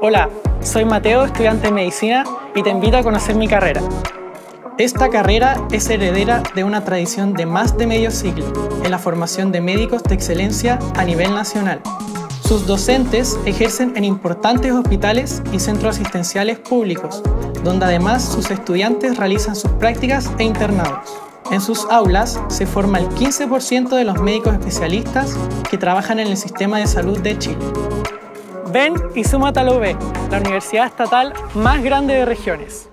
Hola, soy Mateo, estudiante de medicina, y te invito a conocer mi carrera. Esta carrera es heredera de una tradición de más de medio siglo en la formación de médicos de excelencia a nivel nacional. Sus docentes ejercen en importantes hospitales y centros asistenciales públicos, donde además sus estudiantes realizan sus prácticas e internados. En sus aulas se forma el 15% de los médicos especialistas que trabajan en el sistema de salud de Chile. Ven y súmate a UB, la universidad estatal más grande de regiones.